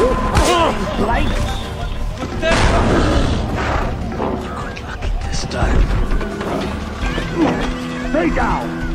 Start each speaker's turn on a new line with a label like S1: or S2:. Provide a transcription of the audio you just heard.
S1: Light.
S2: This time.
S1: Stay down.